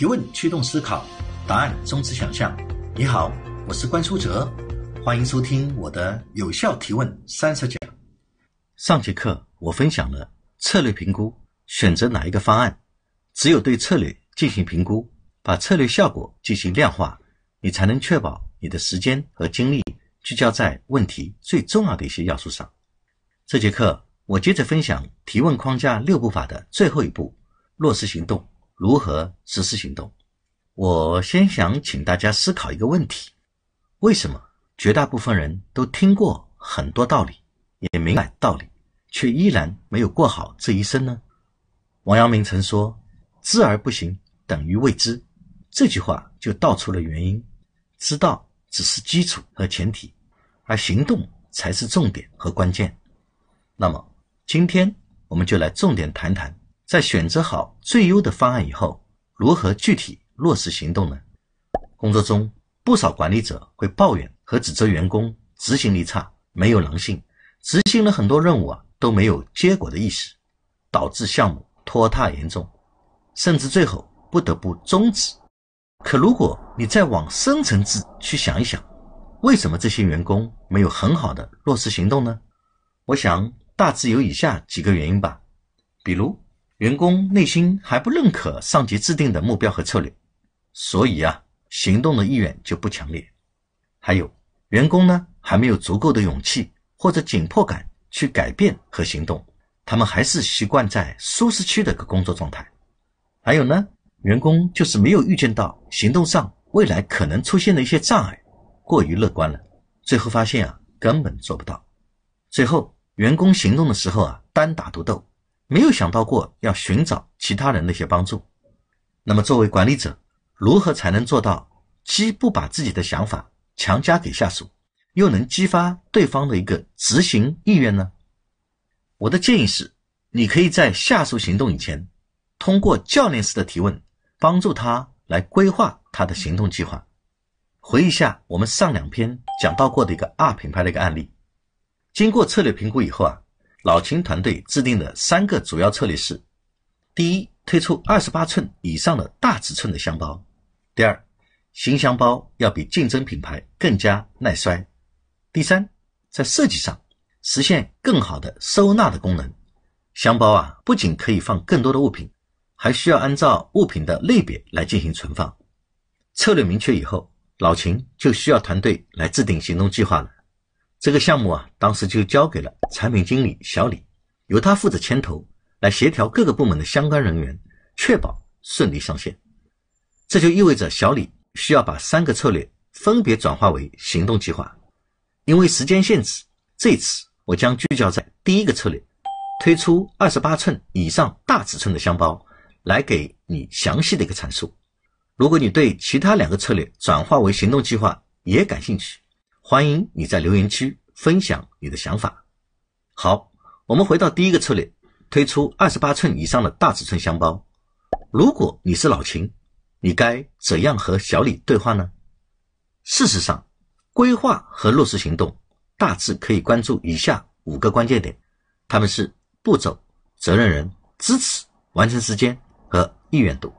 提问驱动思考，答案终止想象。你好，我是关书哲，欢迎收听我的有效提问三十讲。上节课我分享了策略评估，选择哪一个方案，只有对策略进行评估，把策略效果进行量化，你才能确保你的时间和精力聚焦在问题最重要的一些要素上。这节课我接着分享提问框架六步法的最后一步：落实行动。如何实施行动？我先想请大家思考一个问题：为什么绝大部分人都听过很多道理，也明白道理，却依然没有过好这一生呢？王阳明曾说：“知而不行，等于未知。”这句话就道出了原因。知道只是基础和前提，而行动才是重点和关键。那么，今天我们就来重点谈谈。在选择好最优的方案以后，如何具体落实行动呢？工作中，不少管理者会抱怨和指责员工执行力差、没有狼性，执行了很多任务啊都没有结果的意识，导致项目拖沓严重，甚至最后不得不终止。可如果你再往深层次去想一想，为什么这些员工没有很好的落实行动呢？我想大致有以下几个原因吧，比如。员工内心还不认可上级制定的目标和策略，所以啊，行动的意愿就不强烈。还有，员工呢还没有足够的勇气或者紧迫感去改变和行动，他们还是习惯在舒适区的个工作状态。还有呢，员工就是没有预见到行动上未来可能出现的一些障碍，过于乐观了，最后发现啊根本做不到。最后，员工行动的时候啊单打独斗。没有想到过要寻找其他人的一些帮助，那么作为管理者，如何才能做到既不把自己的想法强加给下属，又能激发对方的一个执行意愿呢？我的建议是，你可以在下属行动以前，通过教练式的提问，帮助他来规划他的行动计划。回忆一下我们上两篇讲到过的一个 R 品牌的一个案例，经过策略评估以后啊。老秦团队制定的三个主要策略是：第一，推出二十八寸以上的大尺寸的箱包；第二，新箱包要比竞争品牌更加耐摔；第三，在设计上实现更好的收纳的功能。箱包啊，不仅可以放更多的物品，还需要按照物品的类别来进行存放。策略明确以后，老秦就需要团队来制定行动计划了。这个项目啊，当时就交给了产品经理小李，由他负责牵头，来协调各个部门的相关人员，确保顺利上线。这就意味着小李需要把三个策略分别转化为行动计划。因为时间限制，这次我将聚焦在第一个策略，推出二十八寸以上大尺寸的箱包，来给你详细的一个阐述。如果你对其他两个策略转化为行动计划也感兴趣，欢迎你在留言区分享你的想法。好，我们回到第一个策略，推出二十八寸以上的大尺寸箱包。如果你是老秦，你该怎样和小李对话呢？事实上，规划和落实行动大致可以关注以下五个关键点，他们是步骤、责任人、支持、完成时间和意愿度。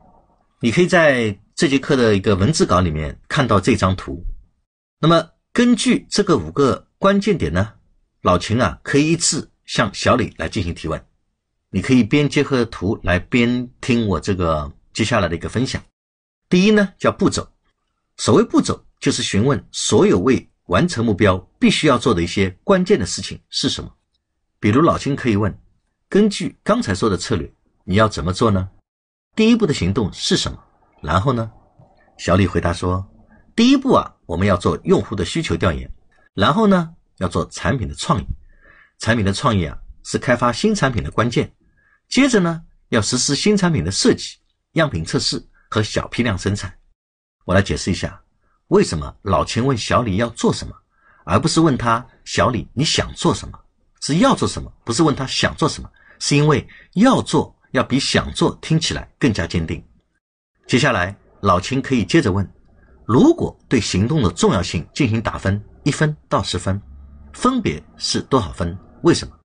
你可以在这节课的一个文字稿里面看到这张图。那么。根据这个五个关键点呢，老秦啊可以依次向小李来进行提问。你可以边结合图来边听我这个接下来的一个分享。第一呢叫步骤，所谓步骤就是询问所有为完成目标必须要做的一些关键的事情是什么。比如老秦可以问：根据刚才说的策略，你要怎么做呢？第一步的行动是什么？然后呢？小李回答说。第一步啊，我们要做用户的需求调研，然后呢，要做产品的创意。产品的创意啊，是开发新产品的关键。接着呢，要实施新产品的设计、样品测试和小批量生产。我来解释一下，为什么老秦问小李要做什么，而不是问他小李你想做什么？是要做什么，不是问他想做什么，是因为要做要比想做听起来更加坚定。接下来，老秦可以接着问。如果对行动的重要性进行打分，一分到十分，分别是多少分？为什么？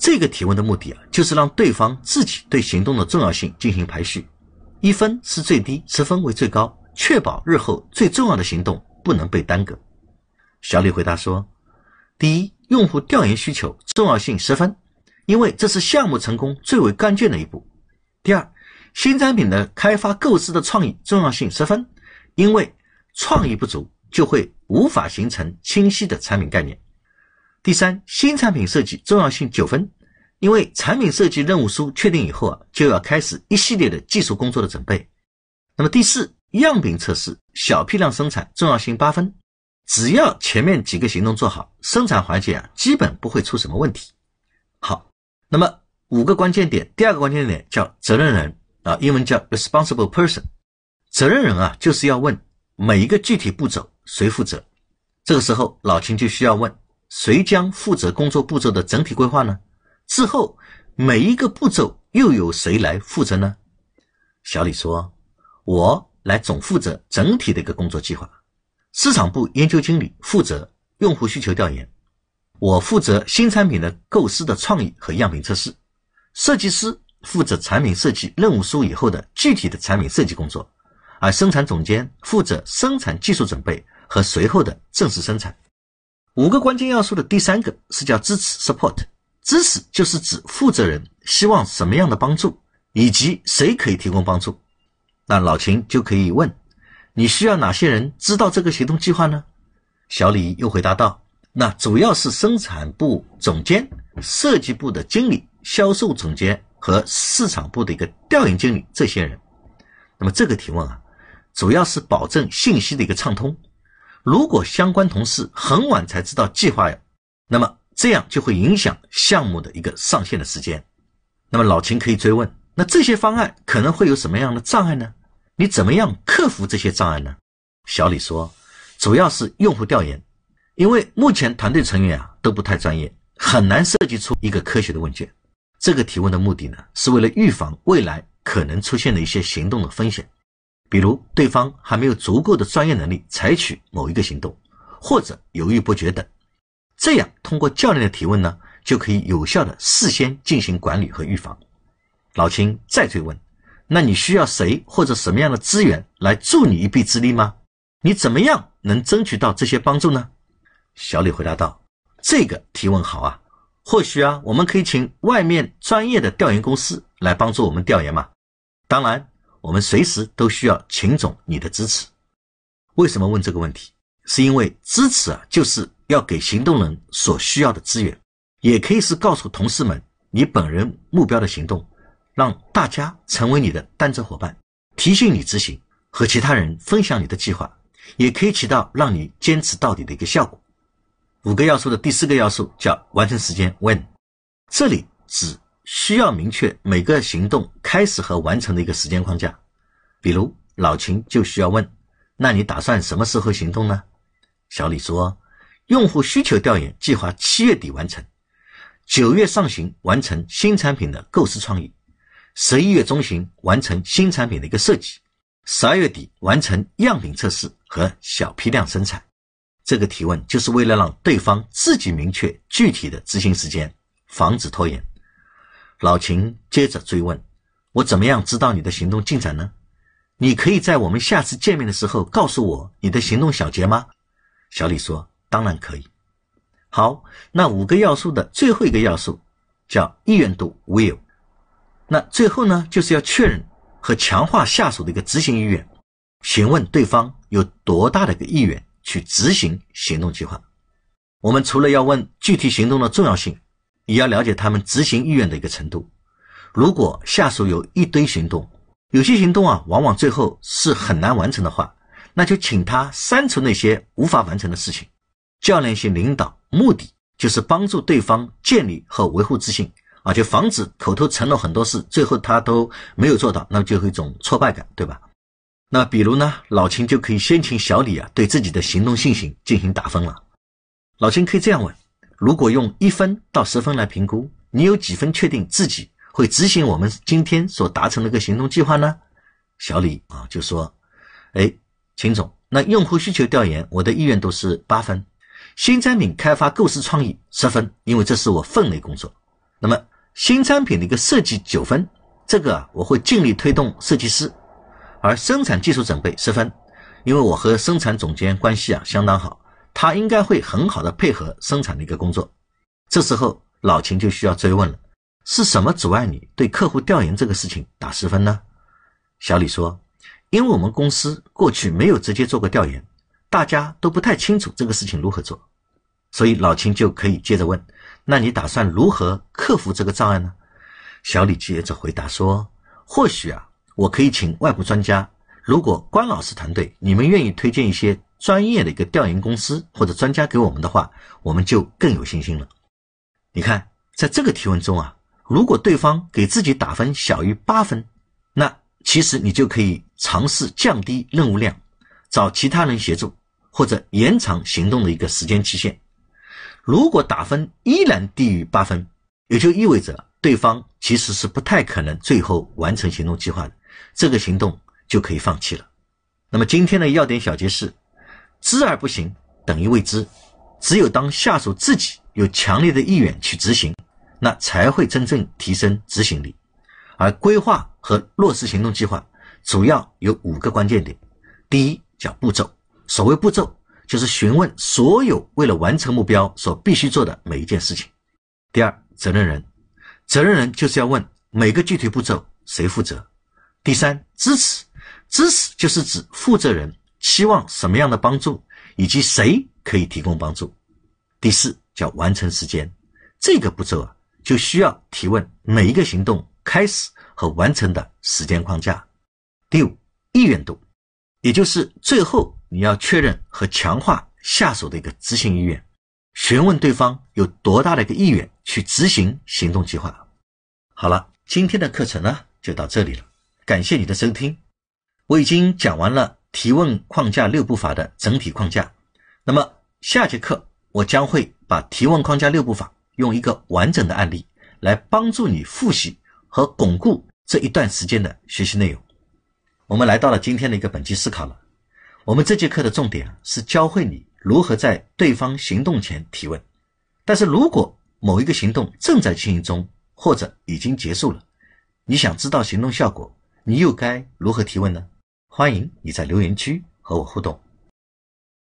这个提问的目的啊，就是让对方自己对行动的重要性进行排序。一分是最低，十分为最高，确保日后最重要的行动不能被耽搁。小李回答说：“第一，用户调研需求重要性十分，因为这是项目成功最为关键的一步。第二，新产品的开发构思的创意重要性十分，因为创意不足就会无法形成清晰的产品概念。第三，新产品设计重要性九分，因为产品设计任务书确定以后啊，就要开始一系列的技术工作的准备。那么第四，样品测试小批量生产重要性八分。”只要前面几个行动做好，生产环节啊基本不会出什么问题。好，那么五个关键点，第二个关键点叫责任人啊，英文叫 responsible person。责任人啊就是要问每一个具体步骤谁负责。这个时候老秦就需要问谁将负责工作步骤的整体规划呢？之后每一个步骤又由谁来负责呢？小李说：“我来总负责整体的一个工作计划。”市场部研究经理负责用户需求调研，我负责新产品的构思的创意和样品测试，设计师负责产品设计任务书以后的具体的产品设计工作，而生产总监负责生产技术准备和随后的正式生产。五个关键要素的第三个是叫支持 （support），支持就是指负责人希望什么样的帮助，以及谁可以提供帮助。那老秦就可以问。你需要哪些人知道这个行动计划呢？小李又回答道：“那主要是生产部总监、设计部的经理、销售总监和市场部的一个调研经理这些人。那么这个提问啊，主要是保证信息的一个畅通。如果相关同事很晚才知道计划呀，那么这样就会影响项目的一个上线的时间。那么老秦可以追问：那这些方案可能会有什么样的障碍呢？”你怎么样克服这些障碍呢？小李说，主要是用户调研，因为目前团队成员啊都不太专业，很难设计出一个科学的问卷。这个提问的目的呢，是为了预防未来可能出现的一些行动的风险，比如对方还没有足够的专业能力采取某一个行动，或者犹豫不决等。这样通过教练的提问呢，就可以有效的事先进行管理和预防。老秦再追问。那你需要谁或者什么样的资源来助你一臂之力吗？你怎么样能争取到这些帮助呢？小李回答道：“这个提问好啊，或许啊，我们可以请外面专业的调研公司来帮助我们调研嘛。当然，我们随时都需要秦总你的支持。为什么问这个问题？是因为支持啊，就是要给行动人所需要的资源，也可以是告诉同事们你本人目标的行动。”让大家成为你的担责伙伴，提醒你执行，和其他人分享你的计划，也可以起到让你坚持到底的一个效果。五个要素的第四个要素叫完成时间 （when），这里指需要明确每个行动开始和完成的一个时间框架。比如老秦就需要问：那你打算什么时候行动呢？小李说：用户需求调研计划七月底完成，九月上旬完成新产品的构思创意。十一月中旬完成新产品的一个设计，十二月底完成样品测试和小批量生产。这个提问就是为了让对方自己明确具体的执行时间，防止拖延。老秦接着追问：“我怎么样知道你的行动进展呢？你可以在我们下次见面的时候告诉我你的行动小结吗？”小李说：“当然可以。”好，那五个要素的最后一个要素叫意愿度 （will）。那最后呢，就是要确认和强化下属的一个执行意愿，询问对方有多大的一个意愿去执行行动计划。我们除了要问具体行动的重要性，也要了解他们执行意愿的一个程度。如果下属有一堆行动，有些行动啊，往往最后是很难完成的话，那就请他删除那些无法完成的事情。教练型领导目的就是帮助对方建立和维护自信。啊，就防止口头承诺很多事，最后他都没有做到，那么就有一种挫败感，对吧？那比如呢，老秦就可以先请小李啊，对自己的行动信心进行打分了。老秦可以这样问：如果用一分到十分来评估，你有几分确定自己会执行我们今天所达成的一个行动计划呢？小李啊就说：哎，秦总，那用户需求调研，我的意愿都是八分；新产品开发构思创意十分，因为这是我分内工作。那么新产品的一个设计九分，这个我会尽力推动设计师，而生产技术准备十分，因为我和生产总监关系啊相当好，他应该会很好的配合生产的一个工作。这时候老秦就需要追问了：是什么阻碍你对客户调研这个事情打十分呢？小李说：因为我们公司过去没有直接做过调研，大家都不太清楚这个事情如何做，所以老秦就可以接着问：那你打算如何克服这个障碍呢？小李接着回答说：或许啊。我可以请外部专家，如果关老师团队你们愿意推荐一些专业的一个调研公司或者专家给我们的话，我们就更有信心了。你看，在这个提问中啊，如果对方给自己打分小于八分，那其实你就可以尝试降低任务量，找其他人协助，或者延长行动的一个时间期限。如果打分依然低于八分，也就意味着对方其实是不太可能最后完成行动计划的。这个行动就可以放弃了。那么今天的要点小结是：知而不行等于未知。只有当下属自己有强烈的意愿去执行，那才会真正提升执行力。而规划和落实行动计划主要有五个关键点：第一叫步骤，所谓步骤就是询问所有为了完成目标所必须做的每一件事情；第二责任人，责任人就是要问每个具体步骤谁负责。第三，支持，支持就是指负责人期望什么样的帮助，以及谁可以提供帮助。第四，叫完成时间，这个步骤啊，就需要提问每一个行动开始和完成的时间框架。第五，意愿度，也就是最后你要确认和强化下属的一个执行意愿，询问对方有多大的一个意愿去执行行动计划。好了，今天的课程呢，就到这里了。感谢你的收听，我已经讲完了提问框架六步法的整体框架。那么下节课我将会把提问框架六步法用一个完整的案例来帮助你复习和巩固这一段时间的学习内容。我们来到了今天的一个本期思考了。我们这节课的重点是教会你如何在对方行动前提问。但是如果某一个行动正在进行中或者已经结束了，你想知道行动效果？你又该如何提问呢？欢迎你在留言区和我互动。